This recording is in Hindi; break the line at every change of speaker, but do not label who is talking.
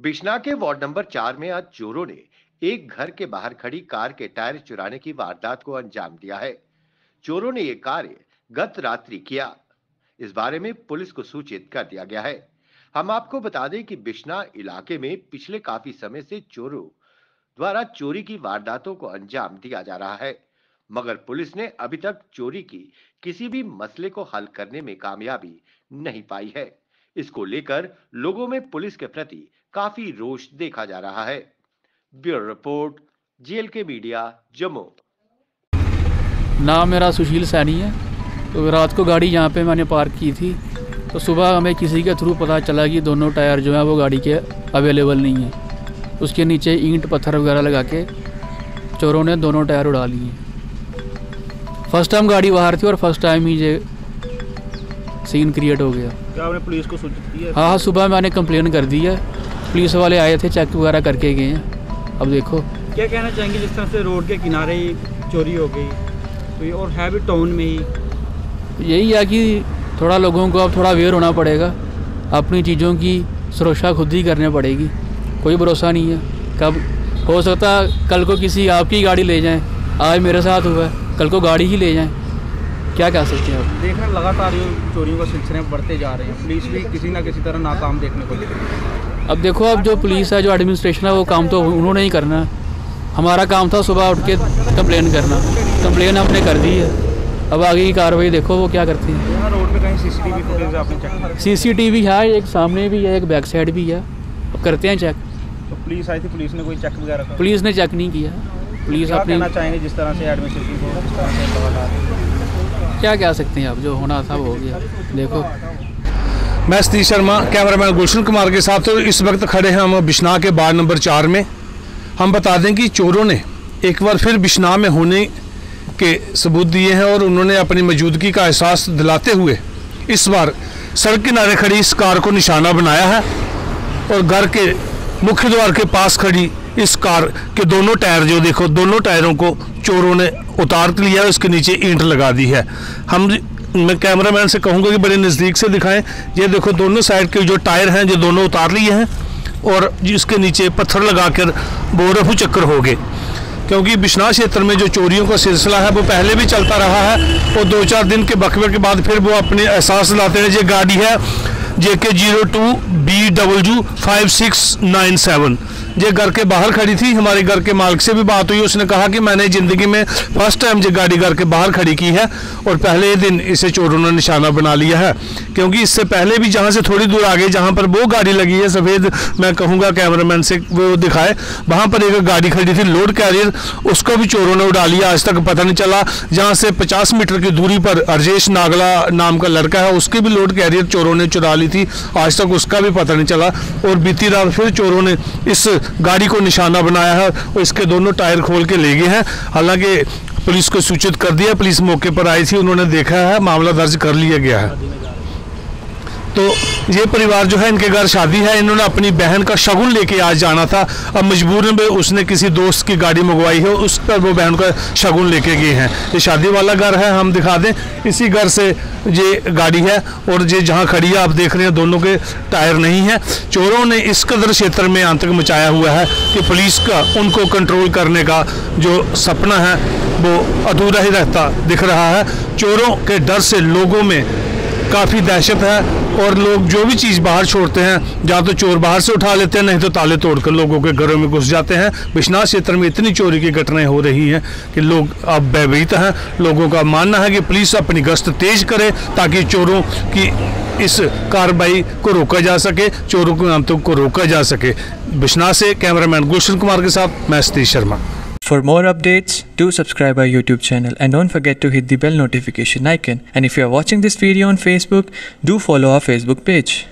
बिश्ना के वार्ड नंबर चार में आज चोरों ने एक घर के बाहर खड़ी कार के टायर चुराने की वारदात को अंजाम दिया है। चोरों ने यह कार्य गत रात्रि किया। इस बारे में पुलिस को सूचित कर दिया गया है। हम आपको बता दें कि बिश्ना इलाके में पिछले काफ़ी समय से चोरों द्वारा चोरी की वारदातों को अंजाम दिया जा रहा है। मगर पुलिस ने अभी तक चोरी की किसी भी मसले को हल करने में कामयाबी नहीं पाई है। इसको लेकर लोगों में पुलिस के प्रति काफ़ी रोष देखा जा रहा है। ब्यूरो रिपोर्ट जेल के मीडिया जम्मू।
नाम मेरा सुशील सैनी है। तो रात को गाड़ी यहाँ पे मैंने पार्क की थी। तो सुबह हमें किसी के थ्रू पता चला कि दोनों टायर जो हैं वो गाड़ी के अवेलेबल नहीं है। उसके नीचे ईंट पत्थर वगैरह लगा के चोरों ने दोनों टायर उड़ा लिए। फ़र्स्ट टाइम गाड़ी बाहर थी और फ़र्स्ट टाइम ही ये सीन क्रिएट हो गया।
क्या आपने पुलिस को सूचित की है
हाँ हाँ सुबह मैंने कंप्लेन कर दी है। पुलिस वाले आए थे चेक वगैरह करके गए हैं। अब देखो।
क्या कहना चाहेंगे जिस तरह से रोड के किनारे ही चोरी हो गई? तो ये और है भी टाउन में ही।
यही है कि थोड़ा लोगों को अब थोड़ा अवेयर होना पड़ेगा। अपनी चीज़ों की सुरक्षा खुद ही करनी पड़ेगी। कोई भरोसा नहीं है। कब? हो सकता है कल को किसी आपकी गाड़ी ले जाएँ। आज मेरे साथ हुआ है। कल को गाड़ी ही ले जाएँ। क्या कह सकते हैं आप?
देख रहे हैं लगातार ये चोरियों का सिलसिले बढ़ते जा रहे हैं। पुलिस भी किसी ना किसी तरह नाकाम देखने को मिल रही है।
अब देखो अब जो पुलिस है जो एडमिनिस्ट्रेशन है वो काम तो उन्होंने ही करना है। हमारा काम था सुबह उठ के कंप्लेन करना। कंप्लेन हमने कर दी है। अब आगे की कार्रवाई देखो वो क्या करती है।
यहाँ रोड पे कहीं सीसीटीवी फुटेज आपने चेक किया?
सीसीटीवी है एक सामने भी है एक बैक साइड भी है। अब करते हैं चेक
तो पुलिस आई थी पुलिस ने कोई चेक वगैरह
पुलिस ने चेक नहीं किया। पुलिस अपनी
कहना चाहेंगे जिस तरह से एडमिनिस्ट्रेशन को से
क्या कह सकते हैं आप जो होना था वो हो गया। देखो।
मैं सतीश शर्मा, कैमरामैन गुलशन कुमार के साथ तो इस वक्त खड़े हैं हम बिश्नाह के बार नंबर चार में। हम बता दें कि चोरों ने एक बार फिर बिश्नाह में होने के सबूत दिए हैं और उन्होंने अपनी मौजूदगी का एहसास दिलाते हुए इस बार सड़क किनारे खड़ी इस कार को निशाना बनाया है और घर के मुख्य द्वार के पास खड़ी इस कार के दोनों टायर, जो देखो, दोनों टायरों को चोरों ने उतार लिया है उसके नीचे ईंट लगा दी है। हम मैं कैमरामैन से कहूँगा कि बड़े नज़दीक से दिखाएँ। ये देखो दोनों साइड के जो टायर हैं जो दोनों उतार लिए हैं और इसके नीचे पत्थर लगाकर बोरफू चक्कर हो गए। क्योंकि बिश्नाह क्षेत्र में जो चोरियों का सिलसिला है, वो पहले भी चलता रहा है और दो चार दिन के बकवे के बाद फिर वो अपने एहसास लाते हैं, ये गाड़ी है J K zero two B double U five six nine seven. ये घर के बाहर खड़ी थी, हमारे घर के मालिक से भी बात हुई। उसने कहा कि मैंने ज़िंदगी में फ़र्स्ट टाइम जो गाड़ी घर के बाहर खड़ी की है और पहले दिन इसे चोरों ने निशाना बना लिया है। क्योंकि इससे पहले भी जहाँ से थोड़ी दूर आगे, जहाँ पर वो गाड़ी लगी है, सफ़ेद, मैं कहूँगा कैमरामैन से वो दिखाए, वहाँ पर एक गाड़ी खड़ी थी, लोड कैरियर, उसको भी चोरों ने उड़ा लिया। आज तक पता नहीं चला जहाँ से पचास मीटर की दूरी पर अर्जेश नागला नाम का लड़का है, उसकी भी लोड कैरियर चोरों ने चुरा ली थी। आज तक उसका भी पता नहीं चला और बीती रात फिर चोरों ने इस गाड़ी को निशाना बनाया है और इसके दोनों टायर खोल के ले गए हैं। हालाँकि पुलिस को सूचित कर दिया, पुलिस मौके पर आई थी, उन्होंने देखा है, मामला दर्ज कर लिया गया है। तो ये परिवार जो है, इनके घर शादी है। इन्होंने अपनी बहन का शगुन लेके आज जाना था। अब मजबूरन में उसने किसी दोस्त की गाड़ी मंगवाई है, उस पर वो बहन का शगुन लेके गए हैं। ये शादी वाला घर है, हम दिखा दें। इसी घर से ये गाड़ी है और ये जहाँ खड़ी है, आप देख रहे हैं, दोनों के टायर नहीं है। चोरों ने इस कदर क्षेत्र में आतंक मचाया हुआ है कि पुलिस का, उनको कंट्रोल करने का जो सपना है, वो अधूरा ही रहता दिख रहा है। चोरों के डर से लोगों में काफ़ी दहशत है। और लोग जो भी चीज़ बाहर छोड़ते हैं, या तो चोर बाहर से उठा लेते हैं, नहीं तो ताले तोड़कर लोगों के घरों में घुस जाते हैं। बिश्नाह क्षेत्र में इतनी चोरी की घटनाएँ हो रही हैं कि लोग अब भयभीत हैं। लोगों का मानना है कि पुलिस अपनी गश्त तेज करे, ताकि चोरों की इस कार्रवाई को रोका जा सके, चोरों के आमतों को रोका जा सके। बिश्नाथ से कैमरामैन गुलशन कुमार के साथ, मैं Satish Sharma.
For more updates, do subscribe our YouTube channel and don't forget to hit the bell notification icon. And if you are watching this video on Facebook, do follow our Facebook page.